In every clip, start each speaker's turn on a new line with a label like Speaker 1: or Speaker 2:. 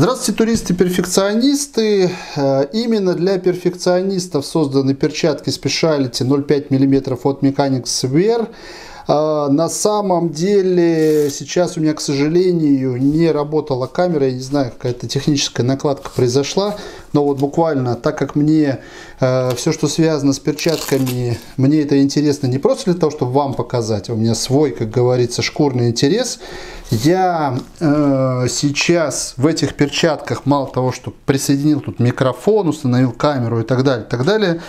Speaker 1: Здравствуйте, туристы-перфекционисты. Э, именно для перфекционистов созданы перчатки Speciality 0,5 мм от Mechanics Wear. А, на самом деле сейчас у меня, к сожалению, не работала камера, я не знаю, какая-то техническая накладка произошла, но вот буквально, так как мне э, все, что связано с перчатками, мне это интересно не просто для того, чтобы вам показать, а у меня свой, как говорится, шкурный интерес, я э, сейчас в этих перчатках, мало того, что присоединил тут микрофон, установил камеру и так далее, так далее,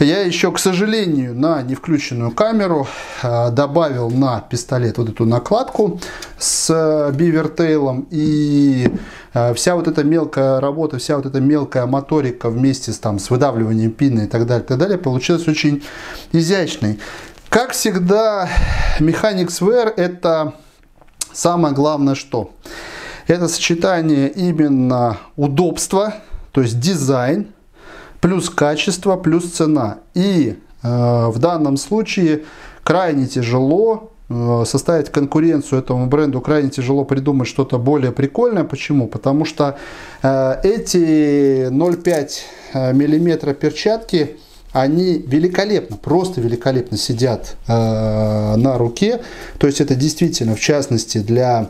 Speaker 1: я еще, к сожалению, на не включенную камеру э, добавил на пистолет вот эту накладку с бивертейлом. И э, вся вот эта мелкая работа, вся вот эта мелкая моторика вместе с, там, с выдавливанием пины и так далее, так далее, получилась очень изящной. Как всегда, Mechanics Wear это самое главное что? Это сочетание именно удобства, то есть дизайн, плюс качество, плюс цена. И э, в данном случае крайне тяжело составить конкуренцию этому бренду, крайне тяжело придумать что-то более прикольное. Почему? Потому что э, эти 0,5 э, миллиметра перчатки, они великолепно, просто великолепно сидят э, на руке. То есть это действительно, в частности, для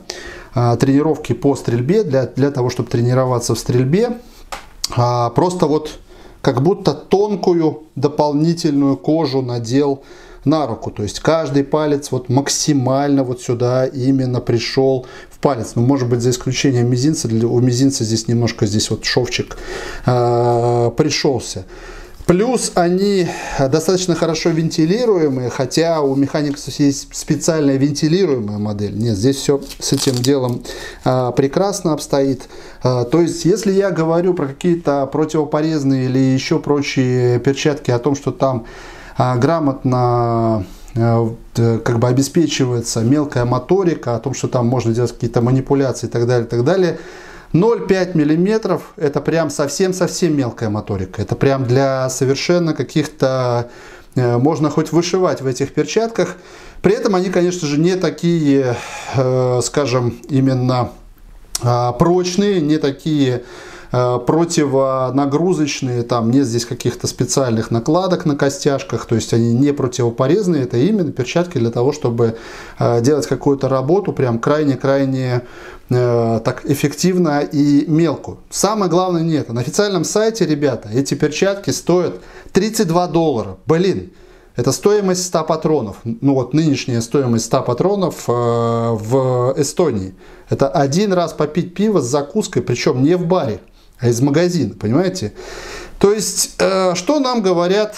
Speaker 1: э, тренировки по стрельбе, для, для того, чтобы тренироваться в стрельбе. Э, просто вот как будто тонкую дополнительную кожу надел на руку. То есть каждый палец вот максимально вот сюда именно пришел в палец. Ну, может быть, за исключением мизинца. У мизинца здесь немножко здесь вот шовчик э, пришелся. Плюс они достаточно хорошо вентилируемые, хотя у механиков есть специальная вентилируемая модель. Нет, здесь все с этим делом а, прекрасно обстоит. А, то есть, если я говорю про какие-то противопорезные или еще прочие перчатки, о том, что там а, грамотно а, как бы обеспечивается мелкая моторика, о том, что там можно делать какие-то манипуляции и так далее, и так далее – 0,5 мм это прям совсем-совсем мелкая моторика. Это прям для совершенно каких-то... Э, можно хоть вышивать в этих перчатках. При этом они, конечно же, не такие, э, скажем, именно а, прочные, не такие Э, противонагрузочные, там нет здесь каких-то специальных накладок на костяшках, то есть они не противопорезные, это именно перчатки для того, чтобы э, делать какую-то работу прям крайне-крайне э, так эффективно и мелкую. Самое главное нет. На официальном сайте, ребята, эти перчатки стоят 32 доллара. Блин, это стоимость 100 патронов. Ну вот нынешняя стоимость 100 патронов э, в Эстонии. Это один раз попить пиво с закуской, причем не в баре а из магазина, понимаете? То есть, э, что нам говорят,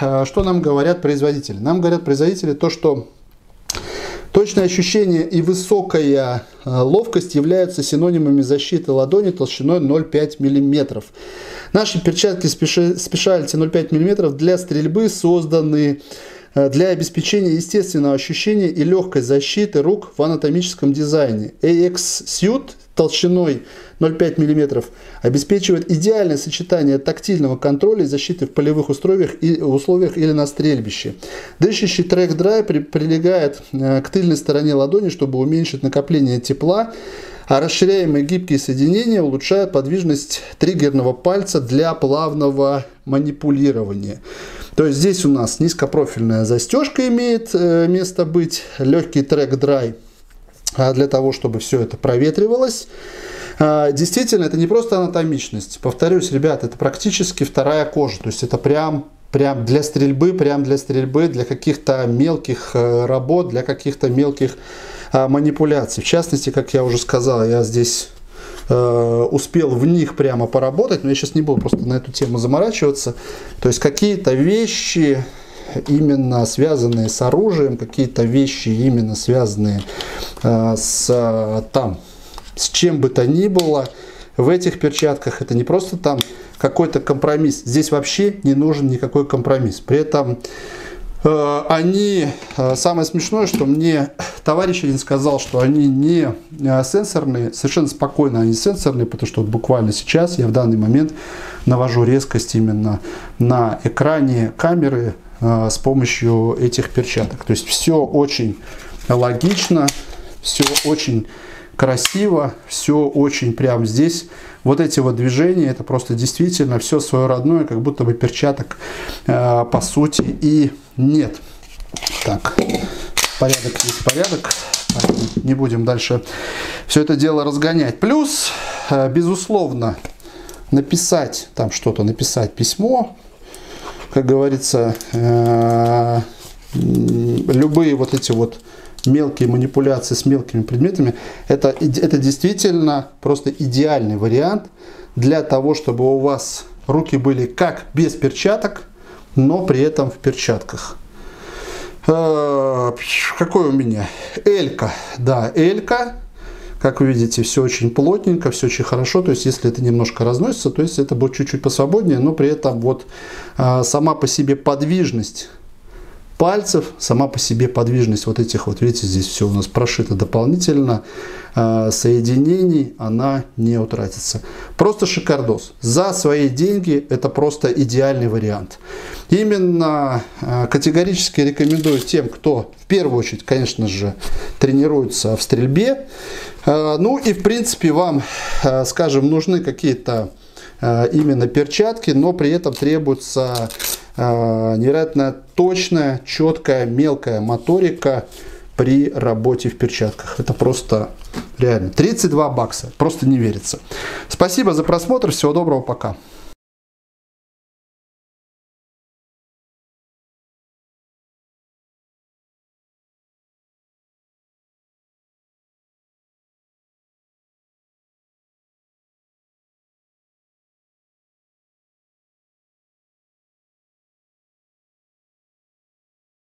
Speaker 1: э, что нам говорят производители? Нам говорят производители то, что точное ощущение и высокая э, ловкость являются синонимами защиты ладони толщиной 0,5 мм. Наши перчатки Specialty 0,5 мм для стрельбы созданы для обеспечения естественного ощущения и легкой защиты рук в анатомическом дизайне. AX Suit толщиной 0,5 мм обеспечивает идеальное сочетание тактильного контроля и защиты в полевых условиях, и, условиях или на стрельбище. Дышащий трек-драй при, прилегает э, к тыльной стороне ладони, чтобы уменьшить накопление тепла, а расширяемые гибкие соединения улучшают подвижность триггерного пальца для плавного манипулирования. То есть здесь у нас низкопрофильная застежка имеет э, место быть, легкий трек-драй – а для того, чтобы все это проветривалось. А, действительно, это не просто анатомичность. Повторюсь, ребят, это практически вторая кожа. То есть это прям, прям для стрельбы, прям для стрельбы, для каких-то мелких э, работ, для каких-то мелких а, манипуляций. В частности, как я уже сказал, я здесь э, успел в них прямо поработать, но я сейчас не буду просто на эту тему заморачиваться. То есть какие-то вещи, именно связанные с оружием, какие-то вещи именно связанные э, с там, с чем бы то ни было, в этих перчатках это не просто там какой-то компромисс. Здесь вообще не нужен никакой компромисс. При этом они, э, самое смешное, что мне товарищ один сказал, что они не э, сенсорные, совершенно спокойно они сенсорные, потому что вот буквально сейчас я в данный момент навожу резкость именно на экране камеры Э, с помощью этих перчаток. То есть все очень логично, все очень красиво, все очень прям здесь. Вот эти вот движения, это просто действительно все свое родное, как будто бы перчаток э, по сути и нет. Так, порядок есть порядок. Не будем дальше все это дело разгонять. Плюс, э, безусловно, написать там что-то, написать письмо, как говорится, э, любые вот эти вот мелкие манипуляции с мелкими предметами, это, это действительно просто идеальный вариант для того, чтобы у вас руки были как без перчаток, но при этом в перчатках. Э, какой у меня? Элька. Да, Элька. Как вы видите, все очень плотненько, все очень хорошо. То есть, если это немножко разносится, то есть это будет чуть-чуть посвободнее, но при этом вот э, сама по себе подвижность пальцев, сама по себе подвижность вот этих вот, видите, здесь все у нас прошито дополнительно, э, соединений, она не утратится. Просто шикардос. За свои деньги это просто идеальный вариант. Именно э, категорически рекомендую тем, кто в первую очередь, конечно же, тренируется в стрельбе. Э, ну и в принципе вам, скажем, нужны какие-то именно перчатки, но при этом требуется а, невероятно точная, четкая, мелкая моторика при работе в перчатках. Это просто реально. 32 бакса. Просто не верится. Спасибо за просмотр. Всего доброго. Пока.